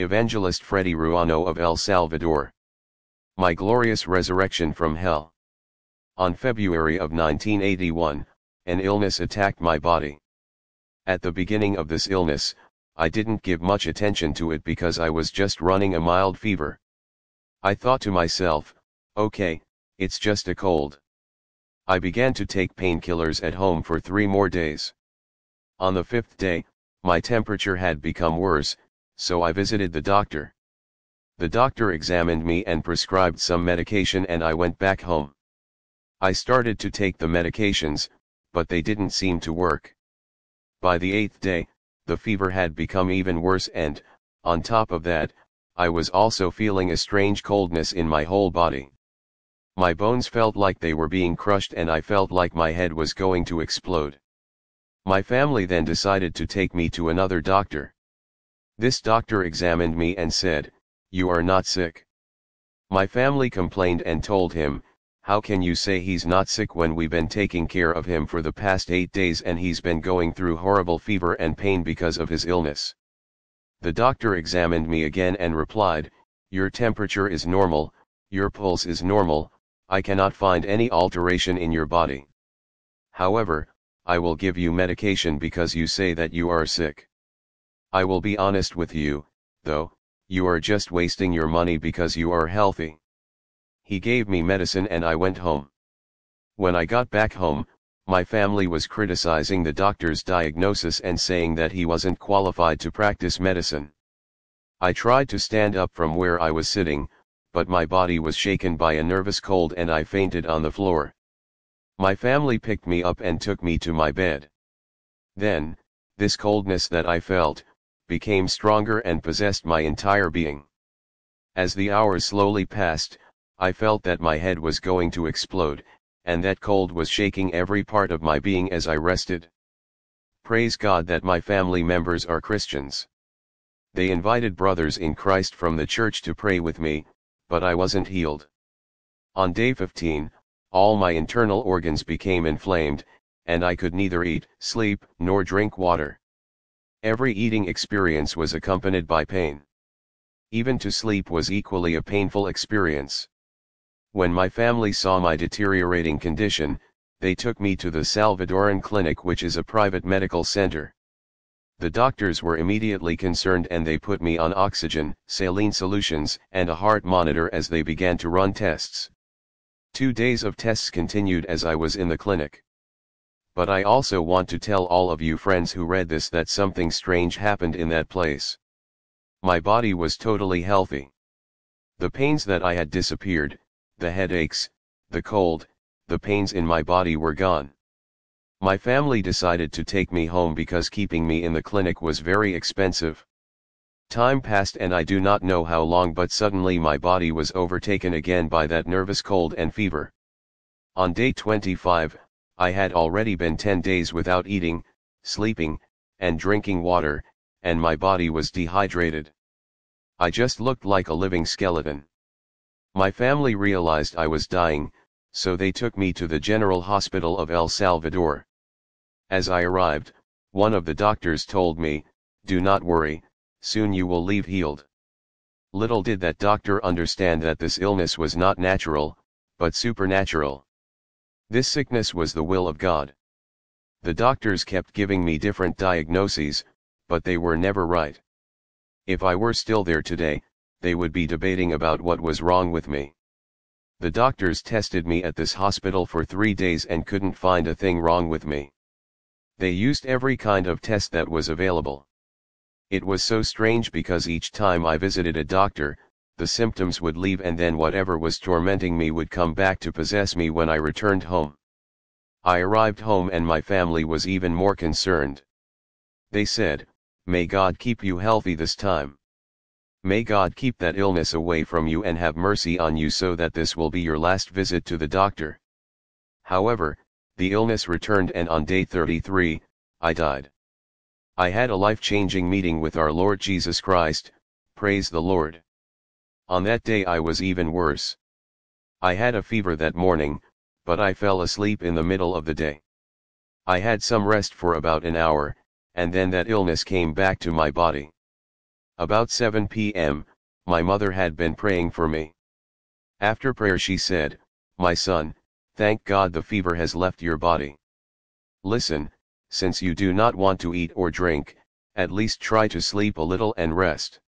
Evangelist Fredy Ruano of El Salvador. My glorious resurrection from hell. On February of 1981, an illness attacked my body. At the beginning of this illness, I didn't give much attention to it because I was just running a mild fever. I thought to myself, okay, it's just a cold. I began to take painkillers at home for three more days. On the fifth day, my temperature had become worse, so I visited the doctor. The doctor examined me and prescribed some medication and I went back home. I started to take the medications, but they didn't seem to work. By the eighth day, the fever had become even worse and, on top of that, I was also feeling a strange coldness in my whole body. My bones felt like they were being crushed and I felt like my head was going to explode. My family then decided to take me to another doctor. This doctor examined me and said, You are not sick. My family complained and told him, How can you say he's not sick when we've been taking care of him for the past eight days and he's been going through horrible fever and pain because of his illness? The doctor examined me again and replied, Your temperature is normal, your pulse is normal, I cannot find any alteration in your body. However, I will give you medication because you say that you are sick. I will be honest with you, though, you are just wasting your money because you are healthy. He gave me medicine and I went home. When I got back home, my family was criticizing the doctor's diagnosis and saying that he wasn't qualified to practice medicine. I tried to stand up from where I was sitting, but my body was shaken by a nervous cold and I fainted on the floor. My family picked me up and took me to my bed. Then, this coldness that I felt, became stronger and possessed my entire being. As the hours slowly passed, I felt that my head was going to explode, and that cold was shaking every part of my being as I rested. Praise God that my family members are Christians. They invited brothers in Christ from the church to pray with me, but I wasn't healed. On day 15, all my internal organs became inflamed, and I could neither eat, sleep, nor drink water. Every eating experience was accompanied by pain. Even to sleep was equally a painful experience. When my family saw my deteriorating condition, they took me to the Salvadoran Clinic which is a private medical center. The doctors were immediately concerned and they put me on oxygen, saline solutions, and a heart monitor as they began to run tests. Two days of tests continued as I was in the clinic. But I also want to tell all of you friends who read this that something strange happened in that place. My body was totally healthy. The pains that I had disappeared, the headaches, the cold, the pains in my body were gone. My family decided to take me home because keeping me in the clinic was very expensive. Time passed and I do not know how long but suddenly my body was overtaken again by that nervous cold and fever. On day 25, I had already been 10 days without eating, sleeping, and drinking water, and my body was dehydrated. I just looked like a living skeleton. My family realized I was dying, so they took me to the General Hospital of El Salvador. As I arrived, one of the doctors told me, do not worry, soon you will leave healed. Little did that doctor understand that this illness was not natural, but supernatural. This sickness was the will of God. The doctors kept giving me different diagnoses, but they were never right. If I were still there today, they would be debating about what was wrong with me. The doctors tested me at this hospital for three days and couldn't find a thing wrong with me. They used every kind of test that was available. It was so strange because each time I visited a doctor, the symptoms would leave and then whatever was tormenting me would come back to possess me when I returned home. I arrived home and my family was even more concerned. They said, May God keep you healthy this time. May God keep that illness away from you and have mercy on you so that this will be your last visit to the doctor. However, the illness returned and on day 33, I died. I had a life-changing meeting with our Lord Jesus Christ, praise the Lord. On that day I was even worse. I had a fever that morning, but I fell asleep in the middle of the day. I had some rest for about an hour, and then that illness came back to my body. About 7 p.m., my mother had been praying for me. After prayer she said, My son, thank God the fever has left your body. Listen, since you do not want to eat or drink, at least try to sleep a little and rest.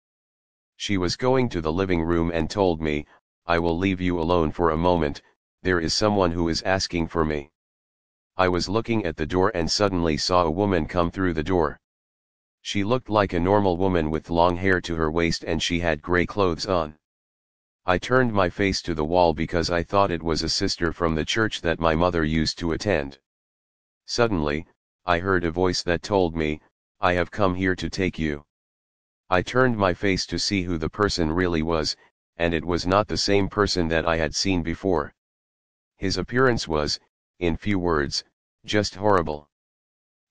She was going to the living room and told me, I will leave you alone for a moment, there is someone who is asking for me. I was looking at the door and suddenly saw a woman come through the door. She looked like a normal woman with long hair to her waist and she had grey clothes on. I turned my face to the wall because I thought it was a sister from the church that my mother used to attend. Suddenly, I heard a voice that told me, I have come here to take you. I turned my face to see who the person really was, and it was not the same person that I had seen before. His appearance was, in few words, just horrible.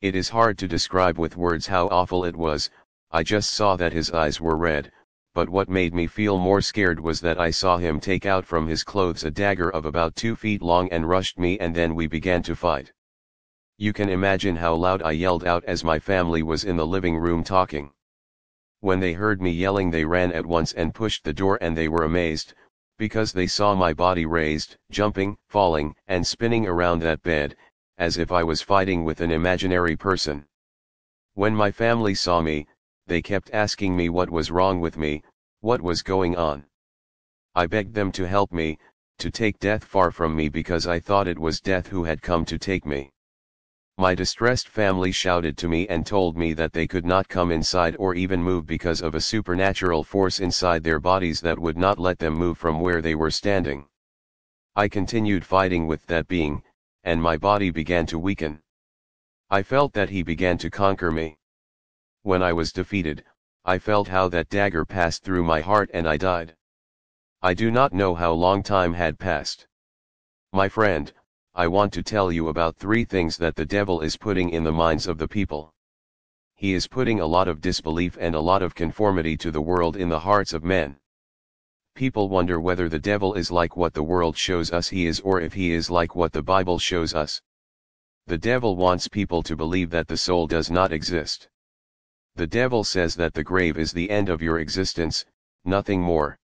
It is hard to describe with words how awful it was, I just saw that his eyes were red, but what made me feel more scared was that I saw him take out from his clothes a dagger of about two feet long and rushed me and then we began to fight. You can imagine how loud I yelled out as my family was in the living room talking. When they heard me yelling they ran at once and pushed the door and they were amazed, because they saw my body raised, jumping, falling, and spinning around that bed, as if I was fighting with an imaginary person. When my family saw me, they kept asking me what was wrong with me, what was going on. I begged them to help me, to take death far from me because I thought it was death who had come to take me. My distressed family shouted to me and told me that they could not come inside or even move because of a supernatural force inside their bodies that would not let them move from where they were standing. I continued fighting with that being, and my body began to weaken. I felt that he began to conquer me. When I was defeated, I felt how that dagger passed through my heart and I died. I do not know how long time had passed. My friend, I want to tell you about three things that the devil is putting in the minds of the people. He is putting a lot of disbelief and a lot of conformity to the world in the hearts of men. People wonder whether the devil is like what the world shows us he is or if he is like what the Bible shows us. The devil wants people to believe that the soul does not exist. The devil says that the grave is the end of your existence, nothing more.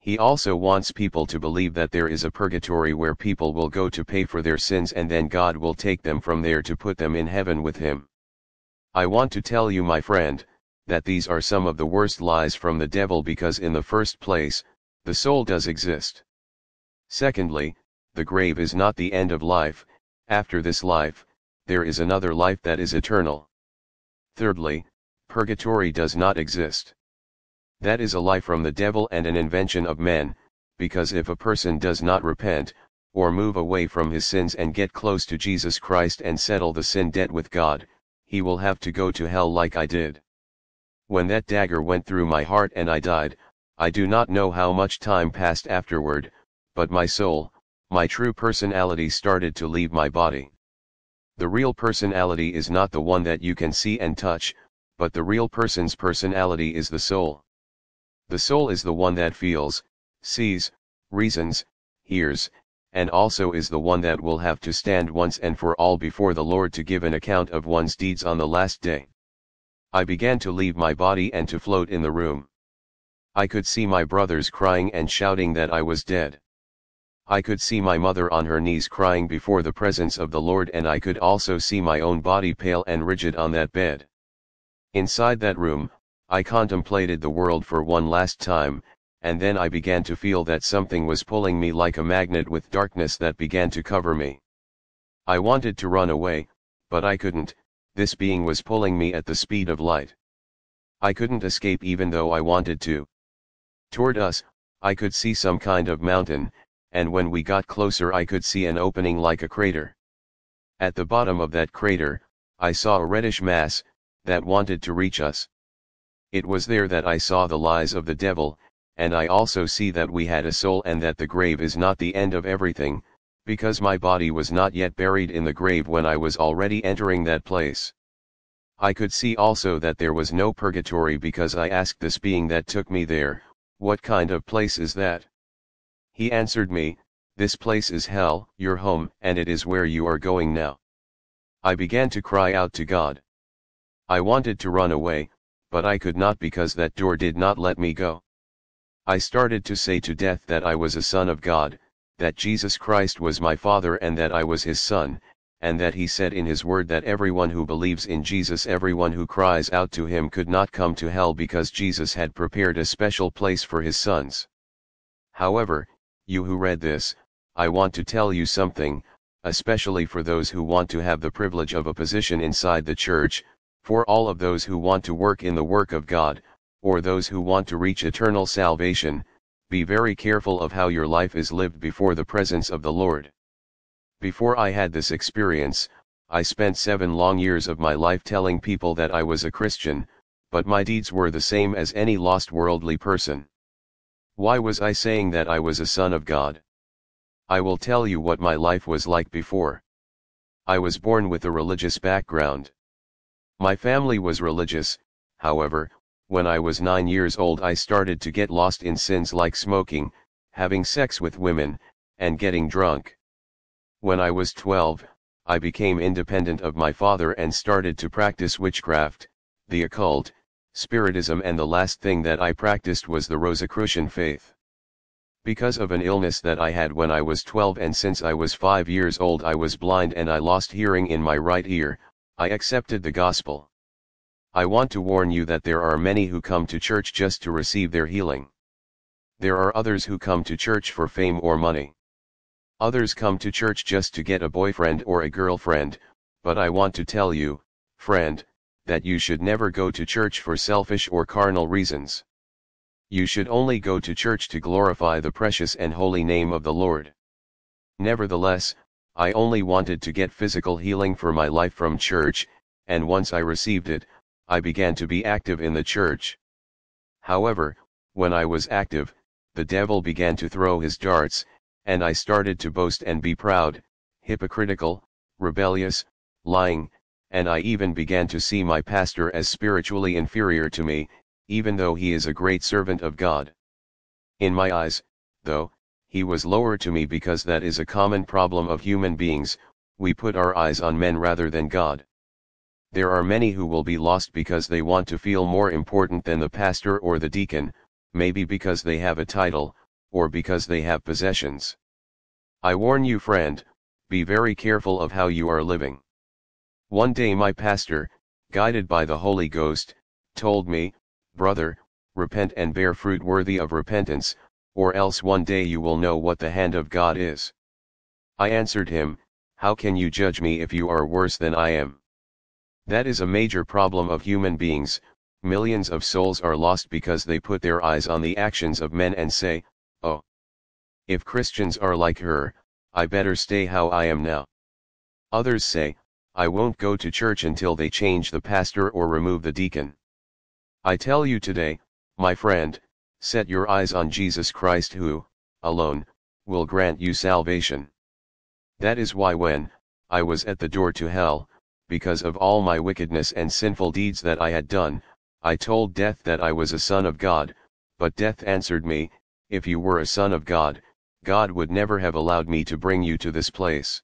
He also wants people to believe that there is a purgatory where people will go to pay for their sins and then God will take them from there to put them in heaven with him. I want to tell you my friend, that these are some of the worst lies from the devil because in the first place, the soul does exist. Secondly, the grave is not the end of life, after this life, there is another life that is eternal. Thirdly, purgatory does not exist. That is a lie from the devil and an invention of men, because if a person does not repent, or move away from his sins and get close to Jesus Christ and settle the sin debt with God, he will have to go to hell like I did. When that dagger went through my heart and I died, I do not know how much time passed afterward, but my soul, my true personality started to leave my body. The real personality is not the one that you can see and touch, but the real person's personality is the soul. The soul is the one that feels, sees, reasons, hears, and also is the one that will have to stand once and for all before the Lord to give an account of one's deeds on the last day. I began to leave my body and to float in the room. I could see my brothers crying and shouting that I was dead. I could see my mother on her knees crying before the presence of the Lord and I could also see my own body pale and rigid on that bed. Inside that room, I contemplated the world for one last time, and then I began to feel that something was pulling me like a magnet with darkness that began to cover me. I wanted to run away, but I couldn't, this being was pulling me at the speed of light. I couldn't escape even though I wanted to. Toward us, I could see some kind of mountain, and when we got closer I could see an opening like a crater. At the bottom of that crater, I saw a reddish mass, that wanted to reach us. It was there that I saw the lies of the devil, and I also see that we had a soul and that the grave is not the end of everything, because my body was not yet buried in the grave when I was already entering that place. I could see also that there was no purgatory because I asked this being that took me there, what kind of place is that? He answered me, this place is hell, your home, and it is where you are going now. I began to cry out to God. I wanted to run away, but I could not because that door did not let me go. I started to say to death that I was a son of God, that Jesus Christ was my Father and that I was his son, and that he said in his word that everyone who believes in Jesus everyone who cries out to him could not come to hell because Jesus had prepared a special place for his sons. However, you who read this, I want to tell you something, especially for those who want to have the privilege of a position inside the church, for all of those who want to work in the work of God, or those who want to reach eternal salvation, be very careful of how your life is lived before the presence of the Lord. Before I had this experience, I spent seven long years of my life telling people that I was a Christian, but my deeds were the same as any lost worldly person. Why was I saying that I was a son of God? I will tell you what my life was like before. I was born with a religious background. My family was religious, however, when I was nine years old I started to get lost in sins like smoking, having sex with women, and getting drunk. When I was 12, I became independent of my father and started to practice witchcraft, the occult, spiritism and the last thing that I practiced was the Rosicrucian faith. Because of an illness that I had when I was 12 and since I was 5 years old I was blind and I lost hearing in my right ear, I accepted the gospel. I want to warn you that there are many who come to church just to receive their healing. There are others who come to church for fame or money. Others come to church just to get a boyfriend or a girlfriend, but I want to tell you, friend, that you should never go to church for selfish or carnal reasons. You should only go to church to glorify the precious and holy name of the Lord. Nevertheless, I only wanted to get physical healing for my life from church, and once I received it, I began to be active in the church. However, when I was active, the devil began to throw his darts, and I started to boast and be proud, hypocritical, rebellious, lying, and I even began to see my pastor as spiritually inferior to me, even though he is a great servant of God. In my eyes, though, he was lower to me because that is a common problem of human beings, we put our eyes on men rather than God. There are many who will be lost because they want to feel more important than the pastor or the deacon, maybe because they have a title, or because they have possessions. I warn you friend, be very careful of how you are living. One day my pastor, guided by the Holy Ghost, told me, Brother, repent and bear fruit worthy of repentance, or else one day you will know what the hand of God is. I answered him, How can you judge me if you are worse than I am? That is a major problem of human beings, millions of souls are lost because they put their eyes on the actions of men and say, Oh! If Christians are like her, I better stay how I am now. Others say, I won't go to church until they change the pastor or remove the deacon. I tell you today, my friend, set your eyes on Jesus Christ who, alone, will grant you salvation. That is why when, I was at the door to hell, because of all my wickedness and sinful deeds that I had done, I told death that I was a son of God, but death answered me, if you were a son of God, God would never have allowed me to bring you to this place.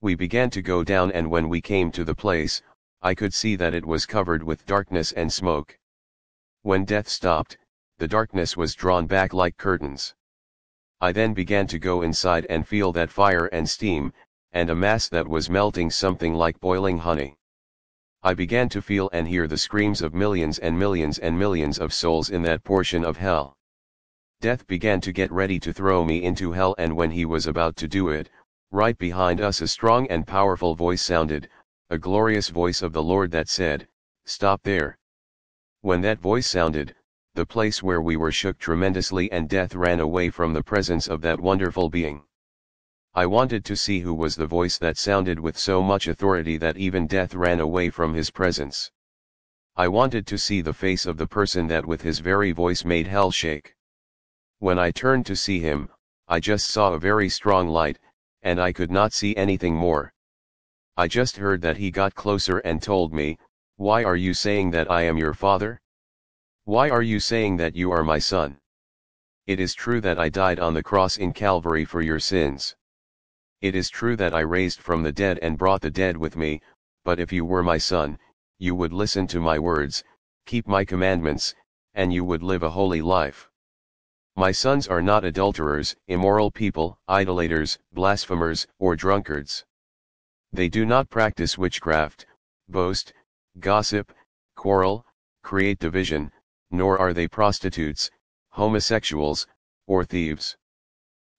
We began to go down and when we came to the place, I could see that it was covered with darkness and smoke. When death stopped, the darkness was drawn back like curtains. I then began to go inside and feel that fire and steam, and a mass that was melting something like boiling honey. I began to feel and hear the screams of millions and millions and millions of souls in that portion of hell. Death began to get ready to throw me into hell and when he was about to do it, right behind us a strong and powerful voice sounded, a glorious voice of the Lord that said, Stop there. When that voice sounded, the place where we were shook tremendously and death ran away from the presence of that wonderful being. I wanted to see who was the voice that sounded with so much authority that even death ran away from his presence. I wanted to see the face of the person that with his very voice made hell shake. When I turned to see him, I just saw a very strong light, and I could not see anything more. I just heard that he got closer and told me, Why are you saying that I am your father? Why are you saying that you are my son? It is true that I died on the cross in Calvary for your sins. It is true that I raised from the dead and brought the dead with me, but if you were my son, you would listen to my words, keep my commandments, and you would live a holy life. My sons are not adulterers, immoral people, idolaters, blasphemers, or drunkards. They do not practice witchcraft, boast, gossip, quarrel, create division, nor are they prostitutes, homosexuals, or thieves.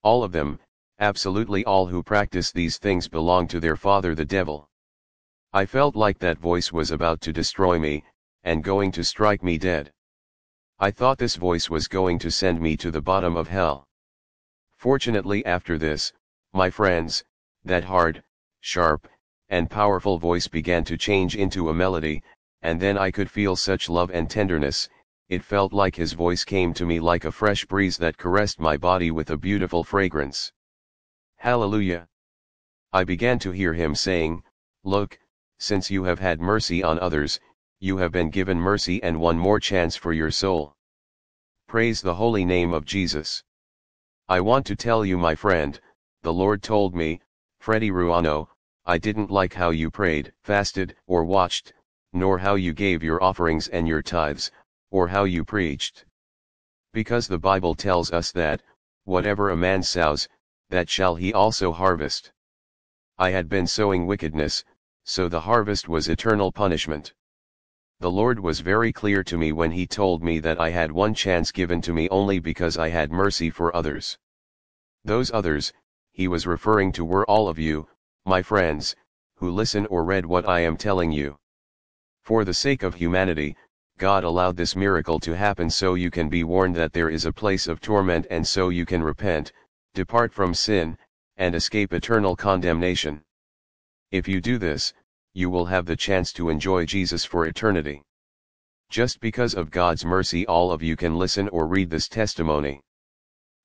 All of them, absolutely all who practice these things belong to their father the devil. I felt like that voice was about to destroy me, and going to strike me dead. I thought this voice was going to send me to the bottom of hell. Fortunately after this, my friends, that hard, sharp, and powerful voice began to change into a melody, and then I could feel such love and tenderness, it felt like his voice came to me like a fresh breeze that caressed my body with a beautiful fragrance. Hallelujah! I began to hear him saying, Look, since you have had mercy on others, you have been given mercy and one more chance for your soul. Praise the holy name of Jesus. I want to tell you my friend, the Lord told me, Fredy Ruano, I didn't like how you prayed, fasted, or watched, nor how you gave your offerings and your tithes, or how you preached. Because the Bible tells us that, whatever a man sows, that shall he also harvest. I had been sowing wickedness, so the harvest was eternal punishment. The Lord was very clear to me when he told me that I had one chance given to me only because I had mercy for others. Those others, he was referring to were all of you, my friends, who listen or read what I am telling you. For the sake of humanity, God allowed this miracle to happen so you can be warned that there is a place of torment and so you can repent, depart from sin, and escape eternal condemnation. If you do this, you will have the chance to enjoy Jesus for eternity. Just because of God's mercy all of you can listen or read this testimony.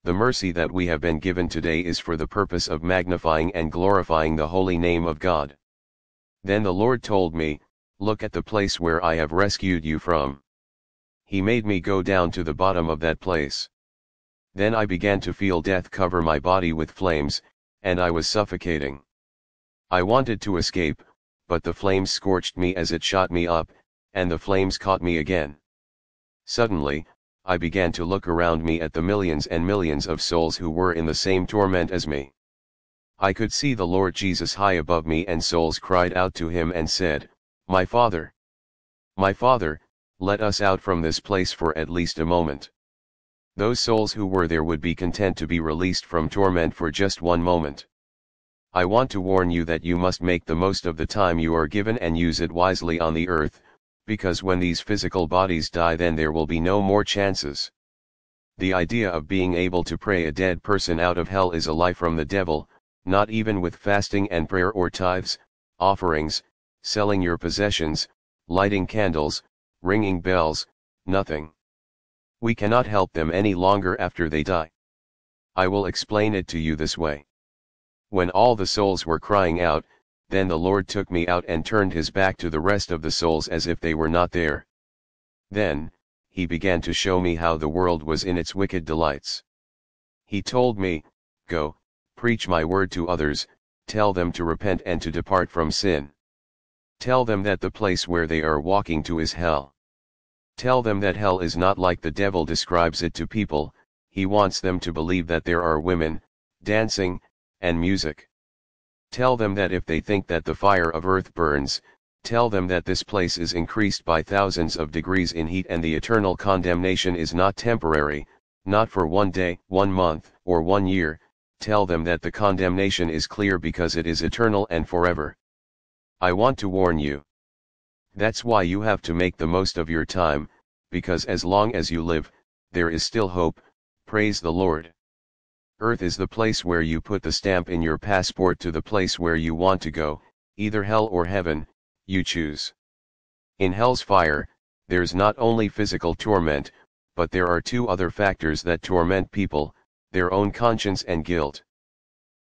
The mercy that we have been given today is for the purpose of magnifying and glorifying the holy name of God. Then the Lord told me, Look at the place where I have rescued you from. He made me go down to the bottom of that place. Then I began to feel death cover my body with flames, and I was suffocating. I wanted to escape, but the flames scorched me as it shot me up, and the flames caught me again. Suddenly, I began to look around me at the millions and millions of souls who were in the same torment as me. I could see the Lord Jesus high above me and souls cried out to him and said, My Father! My Father, let us out from this place for at least a moment. Those souls who were there would be content to be released from torment for just one moment. I want to warn you that you must make the most of the time you are given and use it wisely on the earth, because when these physical bodies die then there will be no more chances. The idea of being able to pray a dead person out of hell is a lie from the devil, not even with fasting and prayer or tithes, offerings, selling your possessions, lighting candles, ringing bells, nothing. We cannot help them any longer after they die. I will explain it to you this way. When all the souls were crying out, then the Lord took me out and turned his back to the rest of the souls as if they were not there. Then, he began to show me how the world was in its wicked delights. He told me, Go, preach my word to others, tell them to repent and to depart from sin. Tell them that the place where they are walking to is hell. Tell them that hell is not like the devil describes it to people, he wants them to believe that there are women, dancing, and music. Tell them that if they think that the fire of earth burns, tell them that this place is increased by thousands of degrees in heat and the eternal condemnation is not temporary, not for one day, one month, or one year, tell them that the condemnation is clear because it is eternal and forever. I want to warn you. That's why you have to make the most of your time, because as long as you live, there is still hope, praise the Lord. Earth is the place where you put the stamp in your passport to the place where you want to go, either hell or heaven, you choose. In hell's fire, there's not only physical torment, but there are two other factors that torment people, their own conscience and guilt.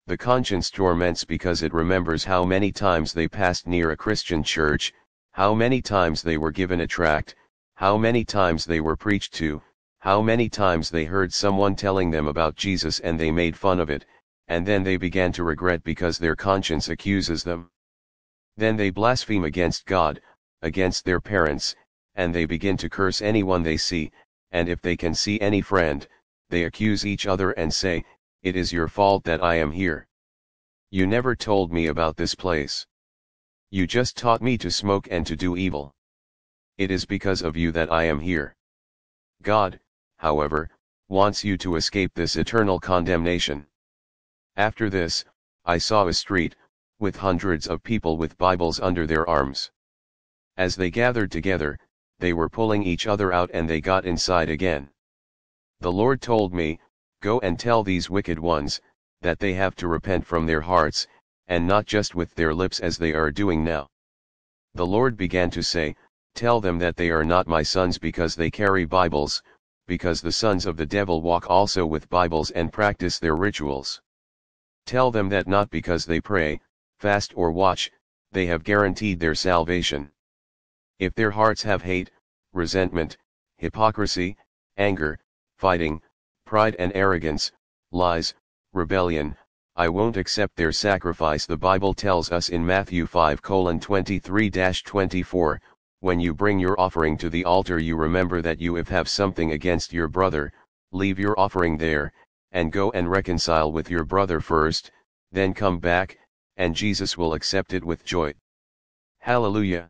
The conscience torments because it remembers how many times they passed near a Christian church, how many times they were given a tract, how many times they were preached to, how many times they heard someone telling them about Jesus and they made fun of it, and then they began to regret because their conscience accuses them. Then they blaspheme against God, against their parents, and they begin to curse anyone they see, and if they can see any friend, they accuse each other and say, It is your fault that I am here. You never told me about this place. You just taught me to smoke and to do evil. It is because of you that I am here. God, however, wants you to escape this eternal condemnation. After this, I saw a street, with hundreds of people with Bibles under their arms. As they gathered together, they were pulling each other out and they got inside again. The Lord told me, Go and tell these wicked ones, that they have to repent from their hearts, and not just with their lips as they are doing now. The Lord began to say, Tell them that they are not my sons because they carry Bibles, because the sons of the devil walk also with Bibles and practice their rituals. Tell them that not because they pray, fast or watch, they have guaranteed their salvation. If their hearts have hate, resentment, hypocrisy, anger, fighting, pride and arrogance, lies, rebellion, I won't accept their sacrifice the Bible tells us in Matthew 5 23-24, when you bring your offering to the altar you remember that you if have something against your brother, leave your offering there, and go and reconcile with your brother first, then come back, and Jesus will accept it with joy. Hallelujah.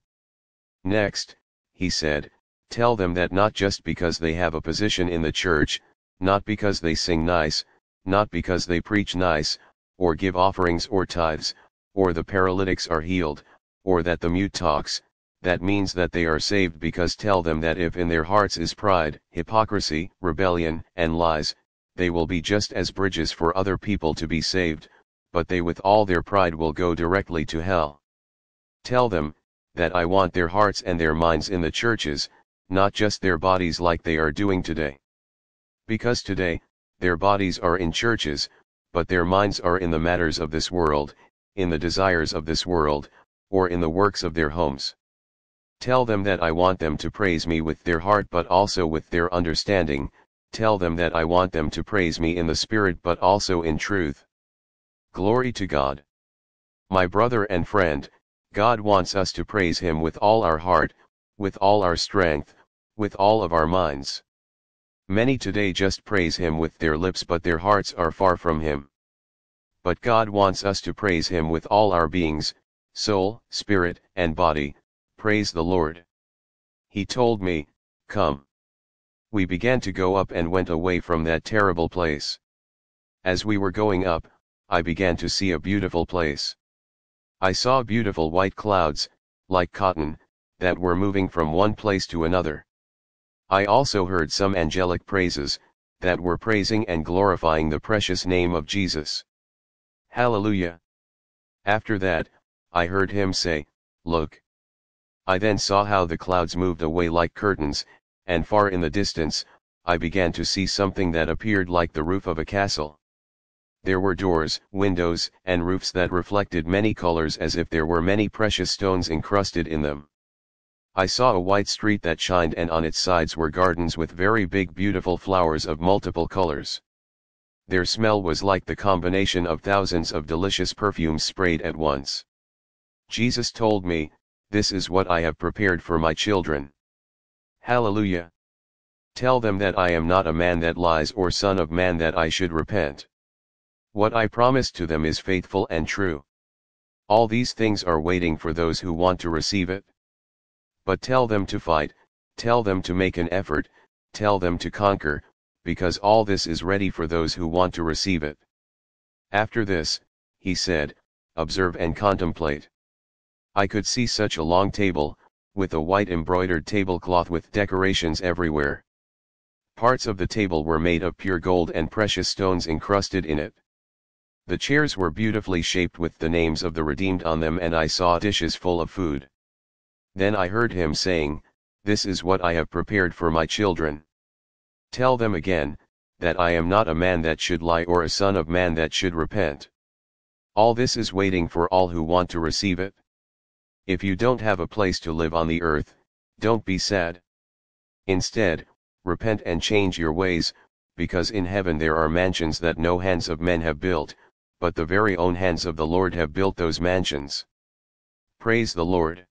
Next, he said, tell them that not just because they have a position in the church, not because they sing nice, not because they preach nice, or give offerings or tithes, or the paralytics are healed, or that the mute talks, that means that they are saved because tell them that if in their hearts is pride, hypocrisy, rebellion, and lies, they will be just as bridges for other people to be saved, but they with all their pride will go directly to hell. Tell them, that I want their hearts and their minds in the churches, not just their bodies like they are doing today. Because today, their bodies are in churches, but their minds are in the matters of this world, in the desires of this world, or in the works of their homes. Tell them that I want them to praise me with their heart but also with their understanding, tell them that I want them to praise me in the Spirit but also in truth. Glory to God. My brother and friend, God wants us to praise Him with all our heart, with all our strength, with all of our minds. Many today just praise Him with their lips but their hearts are far from Him. But God wants us to praise Him with all our beings, soul, spirit, and body, praise the Lord. He told me, Come. We began to go up and went away from that terrible place. As we were going up, I began to see a beautiful place. I saw beautiful white clouds, like cotton, that were moving from one place to another. I also heard some angelic praises, that were praising and glorifying the precious name of Jesus. Hallelujah! After that, I heard him say, Look. I then saw how the clouds moved away like curtains, and far in the distance, I began to see something that appeared like the roof of a castle. There were doors, windows, and roofs that reflected many colors as if there were many precious stones encrusted in them. I saw a white street that shined and on its sides were gardens with very big beautiful flowers of multiple colors. Their smell was like the combination of thousands of delicious perfumes sprayed at once. Jesus told me, This is what I have prepared for my children. Hallelujah. Tell them that I am not a man that lies or son of man that I should repent. What I promised to them is faithful and true. All these things are waiting for those who want to receive it. But tell them to fight, tell them to make an effort, tell them to conquer, because all this is ready for those who want to receive it. After this, he said, observe and contemplate. I could see such a long table, with a white embroidered tablecloth with decorations everywhere. Parts of the table were made of pure gold and precious stones encrusted in it. The chairs were beautifully shaped with the names of the redeemed on them and I saw dishes full of food. Then I heard him saying, This is what I have prepared for my children. Tell them again, that I am not a man that should lie or a son of man that should repent. All this is waiting for all who want to receive it. If you don't have a place to live on the earth, don't be sad. Instead, repent and change your ways, because in heaven there are mansions that no hands of men have built, but the very own hands of the Lord have built those mansions. Praise the Lord.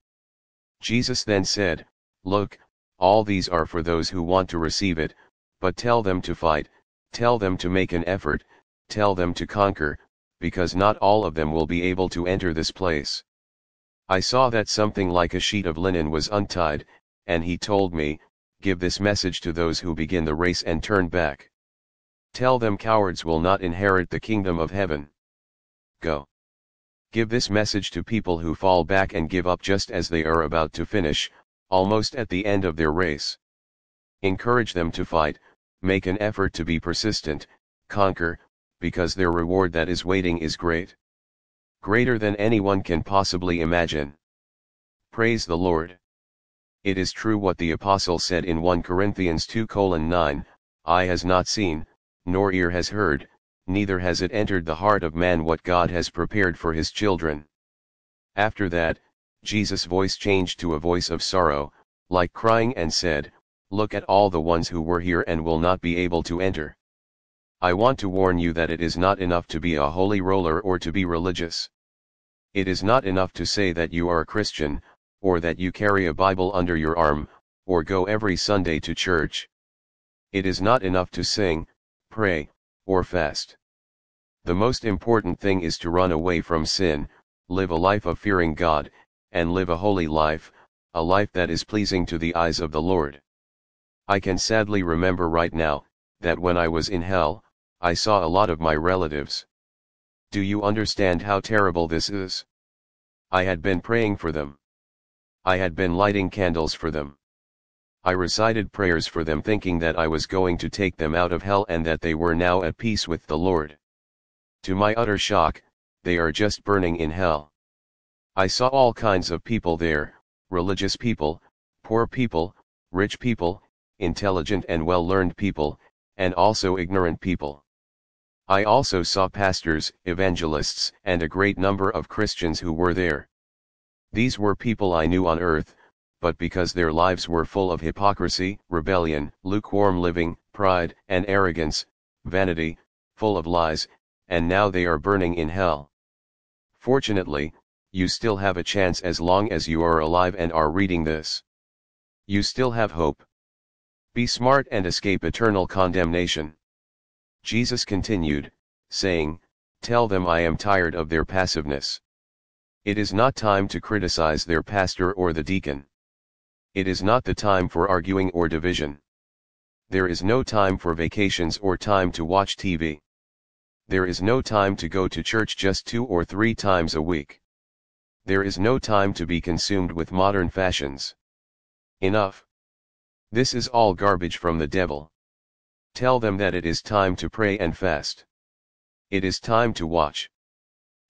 Jesus then said, Look, all these are for those who want to receive it, but tell them to fight, tell them to make an effort, tell them to conquer, because not all of them will be able to enter this place. I saw that something like a sheet of linen was untied, and he told me, Give this message to those who begin the race and turn back. Tell them cowards will not inherit the kingdom of heaven. Go. Give this message to people who fall back and give up just as they are about to finish, almost at the end of their race. Encourage them to fight, make an effort to be persistent, conquer, because their reward that is waiting is great. Greater than anyone can possibly imagine. Praise the Lord. It is true what the apostle said in 1 Corinthians 2 9, Eye has not seen, nor ear has heard, neither has it entered the heart of man what God has prepared for his children. After that, Jesus' voice changed to a voice of sorrow, like crying and said, Look at all the ones who were here and will not be able to enter. I want to warn you that it is not enough to be a holy roller or to be religious. It is not enough to say that you are a Christian, or that you carry a Bible under your arm, or go every Sunday to church. It is not enough to sing, pray, or fast. The most important thing is to run away from sin, live a life of fearing God, and live a holy life, a life that is pleasing to the eyes of the Lord. I can sadly remember right now, that when I was in hell, I saw a lot of my relatives. Do you understand how terrible this is? I had been praying for them. I had been lighting candles for them. I recited prayers for them thinking that I was going to take them out of hell and that they were now at peace with the Lord. To my utter shock, they are just burning in hell. I saw all kinds of people there, religious people, poor people, rich people, intelligent and well-learned people, and also ignorant people. I also saw pastors, evangelists, and a great number of Christians who were there. These were people I knew on earth, but because their lives were full of hypocrisy, rebellion, lukewarm living, pride and arrogance, vanity, full of lies, and now they are burning in hell. Fortunately, you still have a chance as long as you are alive and are reading this. You still have hope. Be smart and escape eternal condemnation. Jesus continued, saying, Tell them I am tired of their passiveness. It is not time to criticize their pastor or the deacon. It is not the time for arguing or division. There is no time for vacations or time to watch TV. There is no time to go to church just two or three times a week. There is no time to be consumed with modern fashions. Enough. This is all garbage from the devil. Tell them that it is time to pray and fast. It is time to watch.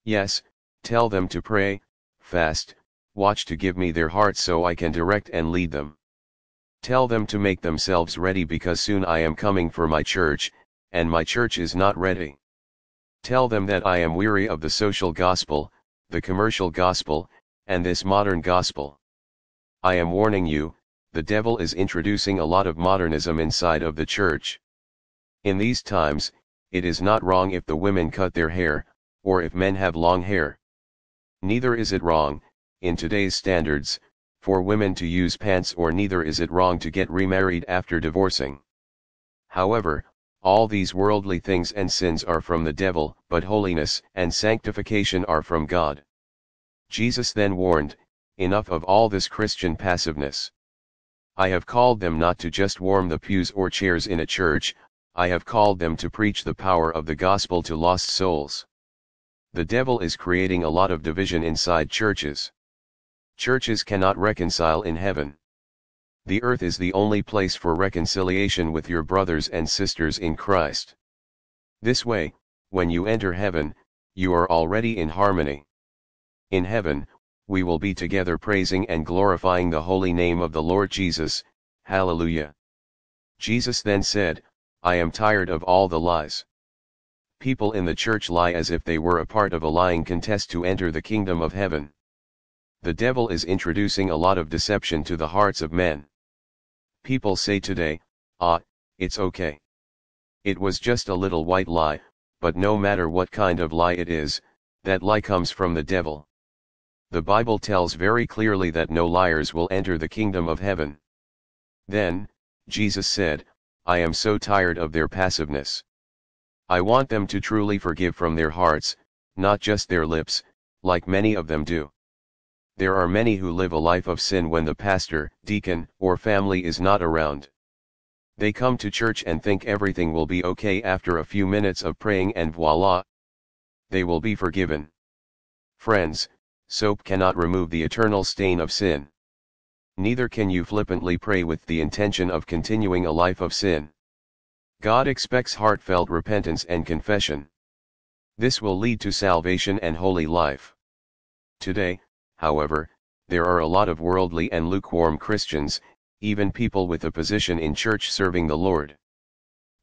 Yes, tell them to pray, fast, watch to give me their hearts so I can direct and lead them. Tell them to make themselves ready because soon I am coming for my church, and my church is not ready. Tell them that I am weary of the social gospel, the commercial gospel, and this modern gospel. I am warning you, the devil is introducing a lot of modernism inside of the church. In these times, it is not wrong if the women cut their hair, or if men have long hair. Neither is it wrong, in today's standards, for women to use pants or neither is it wrong to get remarried after divorcing. However, all these worldly things and sins are from the devil, but holiness and sanctification are from God. Jesus then warned, enough of all this Christian passiveness. I have called them not to just warm the pews or chairs in a church, I have called them to preach the power of the gospel to lost souls. The devil is creating a lot of division inside churches. Churches cannot reconcile in heaven. The earth is the only place for reconciliation with your brothers and sisters in Christ. This way, when you enter heaven, you are already in harmony. In heaven, we will be together praising and glorifying the holy name of the Lord Jesus, Hallelujah. Jesus then said, I am tired of all the lies. People in the church lie as if they were a part of a lying contest to enter the kingdom of heaven. The devil is introducing a lot of deception to the hearts of men. People say today, ah, it's okay. It was just a little white lie, but no matter what kind of lie it is, that lie comes from the devil. The Bible tells very clearly that no liars will enter the kingdom of heaven. Then, Jesus said, I am so tired of their passiveness. I want them to truly forgive from their hearts, not just their lips, like many of them do. There are many who live a life of sin when the pastor, deacon, or family is not around. They come to church and think everything will be okay after a few minutes of praying and voila! They will be forgiven. Friends, soap cannot remove the eternal stain of sin. Neither can you flippantly pray with the intention of continuing a life of sin. God expects heartfelt repentance and confession. This will lead to salvation and holy life. Today, however, there are a lot of worldly and lukewarm Christians, even people with a position in church serving the Lord.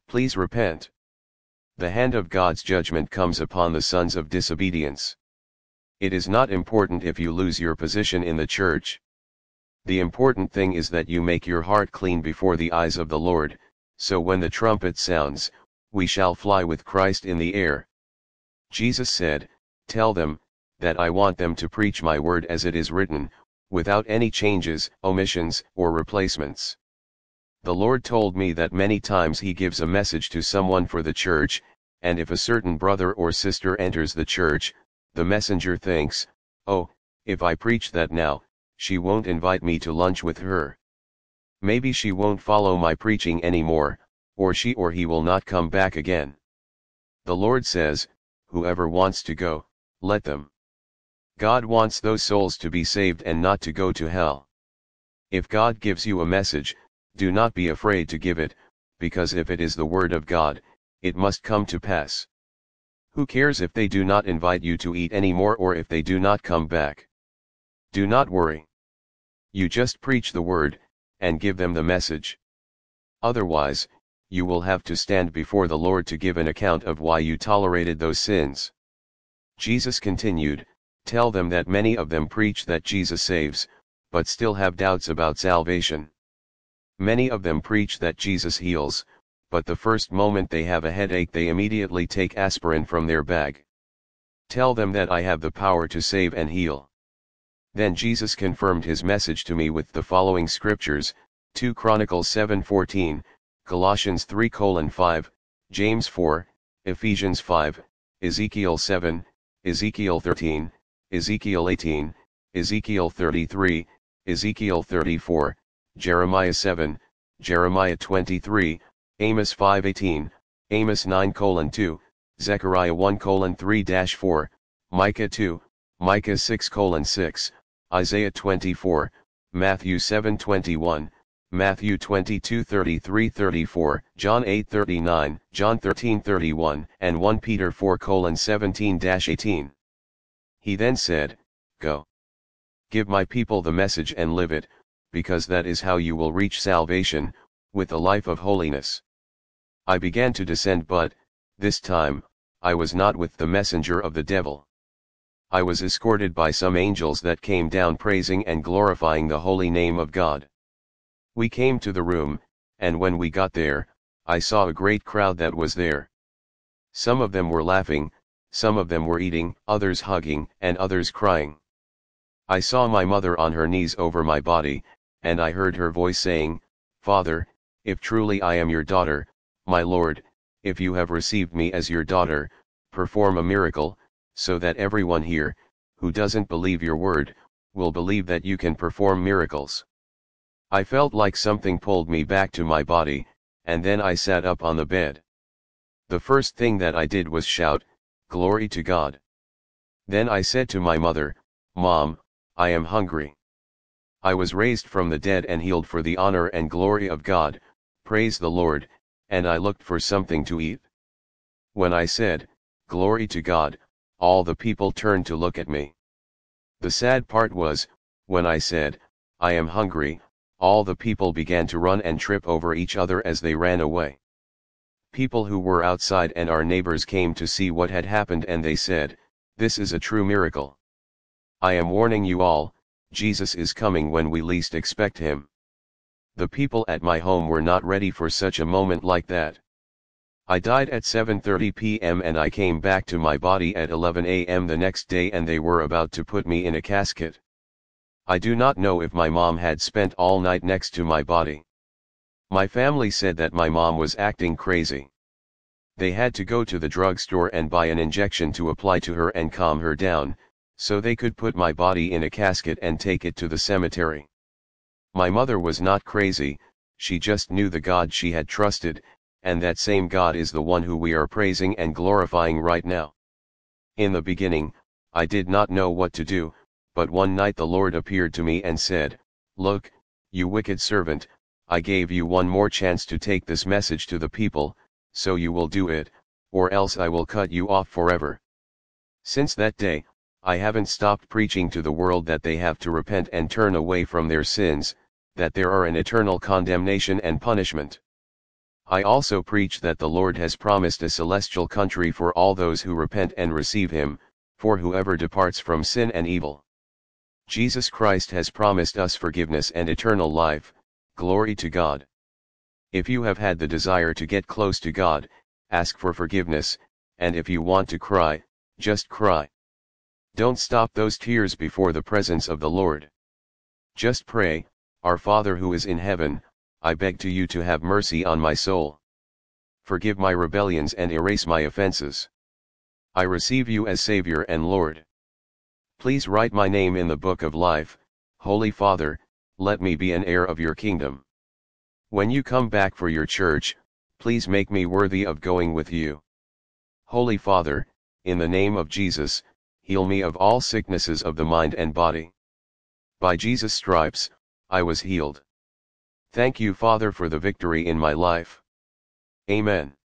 Please repent. The hand of God's judgment comes upon the sons of disobedience. It is not important if you lose your position in the church. The important thing is that you make your heart clean before the eyes of the Lord, so when the trumpet sounds, we shall fly with Christ in the air. Jesus said, Tell them, that I want them to preach my word as it is written, without any changes, omissions, or replacements. The Lord told me that many times He gives a message to someone for the church, and if a certain brother or sister enters the church, the messenger thinks, oh, if I preach that now, she won't invite me to lunch with her. Maybe she won't follow my preaching anymore, or she or he will not come back again. The Lord says, whoever wants to go, let them. God wants those souls to be saved and not to go to hell. If God gives you a message, do not be afraid to give it, because if it is the word of God, it must come to pass. Who cares if they do not invite you to eat anymore or if they do not come back? Do not worry. You just preach the word, and give them the message. Otherwise, you will have to stand before the Lord to give an account of why you tolerated those sins. Jesus continued, Tell them that many of them preach that Jesus saves, but still have doubts about salvation. Many of them preach that Jesus heals, but the first moment they have a headache they immediately take aspirin from their bag. Tell them that I have the power to save and heal. Then Jesus confirmed his message to me with the following scriptures, 2 Chronicles 7:14, Colossians 3:5, James 4, Ephesians 5, Ezekiel 7, Ezekiel 13, Ezekiel 18, Ezekiel 33, Ezekiel 34, Jeremiah 7, Jeremiah 23, Amos 5:18, Amos 9:2, Zechariah 1:3-4, Micah 2, Micah 6:6, Isaiah 24, Matthew 7:21, Matthew 22:33-34, John 8:39, John 13:31, and 1 Peter 4:17-18. He then said, Go. Give my people the message and live it, because that is how you will reach salvation, with a life of holiness. I began to descend but, this time, I was not with the messenger of the devil. I was escorted by some angels that came down praising and glorifying the holy name of God. We came to the room, and when we got there, I saw a great crowd that was there. Some of them were laughing, some of them were eating, others hugging, and others crying. I saw my mother on her knees over my body, and I heard her voice saying, Father, if truly I am your daughter, my Lord, if you have received me as your daughter, perform a miracle, so that everyone here, who doesn't believe your word, will believe that you can perform miracles. I felt like something pulled me back to my body, and then I sat up on the bed. The first thing that I did was shout, Glory to God. Then I said to my mother, Mom, I am hungry. I was raised from the dead and healed for the honor and glory of God, praise the Lord, and I looked for something to eat. When I said, Glory to God, all the people turned to look at me. The sad part was, when I said, I am hungry, all the people began to run and trip over each other as they ran away. People who were outside and our neighbors came to see what had happened and they said, This is a true miracle. I am warning you all, Jesus is coming when we least expect him. The people at my home were not ready for such a moment like that. I died at 7.30 pm and I came back to my body at 11 am the next day and they were about to put me in a casket. I do not know if my mom had spent all night next to my body. My family said that my mom was acting crazy. They had to go to the drugstore and buy an injection to apply to her and calm her down, so they could put my body in a casket and take it to the cemetery. My mother was not crazy, she just knew the God she had trusted, and that same God is the one who we are praising and glorifying right now. In the beginning, I did not know what to do, but one night the Lord appeared to me and said, Look, you wicked servant, I gave you one more chance to take this message to the people, so you will do it, or else I will cut you off forever. Since that day, I haven't stopped preaching to the world that they have to repent and turn away from their sins, that there are an eternal condemnation and punishment. I also preach that the Lord has promised a celestial country for all those who repent and receive Him, for whoever departs from sin and evil. Jesus Christ has promised us forgiveness and eternal life, glory to God. If you have had the desire to get close to God, ask for forgiveness, and if you want to cry, just cry. Don't stop those tears before the presence of the Lord. Just pray, Our Father who is in heaven, I beg to you to have mercy on my soul. Forgive my rebellions and erase my offenses. I receive you as Savior and Lord. Please write my name in the book of life, Holy Father, let me be an heir of your kingdom. When you come back for your church, please make me worthy of going with you. Holy Father, in the name of Jesus, heal me of all sicknesses of the mind and body. By Jesus' stripes, I was healed. Thank you Father for the victory in my life. Amen.